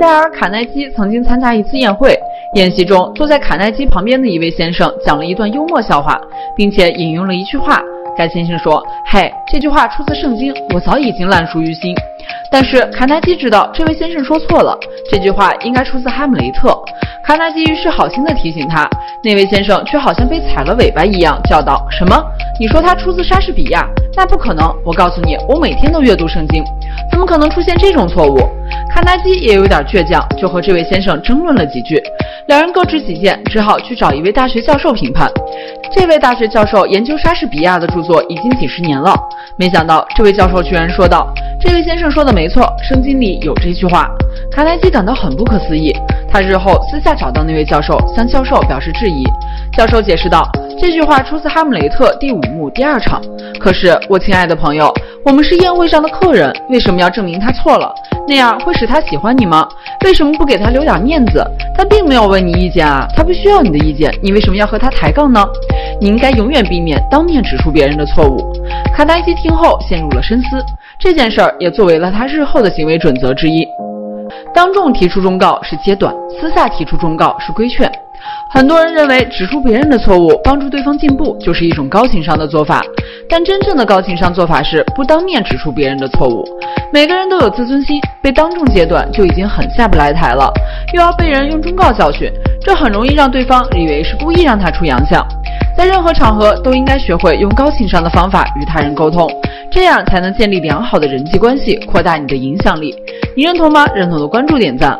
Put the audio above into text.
戴尔·卡耐基曾经参加一次宴会，宴席中坐在卡耐基旁边的一位先生讲了一段幽默笑话，并且引用了一句话。该先生说：“嘿，这句话出自圣经，我早已经烂熟于心。”但是卡耐基知道这位先生说错了，这句话应该出自哈姆雷特。卡耐基于是好心的提醒他，那位先生却好像被踩了尾巴一样叫道：“什么？你说他出自莎士比亚？那不可能！我告诉你，我每天都阅读圣经，怎么可能出现这种错误？”卡耐基也有点倔强，就和这位先生争论了几句，两人各执己见，只好去找一位大学教授评判。这位大学教授研究莎士比亚的著作已经几十年了，没想到这位教授居然说道：“这位先生说的没错，圣经里有这句话。”卡耐基感到很不可思议，他日后私下找到那位教授，向教授表示质疑。教授解释道：“这句话出自《哈姆雷特》第五幕第二场。可是，我亲爱的朋友，我们是宴会上的客人，为什么要证明他错了？那样会使他喜欢你吗？为什么不给他留点面子？他并没有问你意见啊，他不需要你的意见，你为什么要和他抬杠呢？你应该永远避免当面指出别人的错误。”卡耐基听后陷入了深思，这件事儿也作为了他日后的行为准则之一。当众提出忠告是揭短，私下提出忠告是规劝。很多人认为指出别人的错误，帮助对方进步，就是一种高情商的做法。但真正的高情商做法是不当面指出别人的错误。每个人都有自尊心，被当众揭短就已经很下不来台了，又要被人用忠告教训，这很容易让对方以为是故意让他出洋相。在任何场合都应该学会用高情商的方法与他人沟通，这样才能建立良好的人际关系，扩大你的影响力。你认同吗？认同的关注点赞。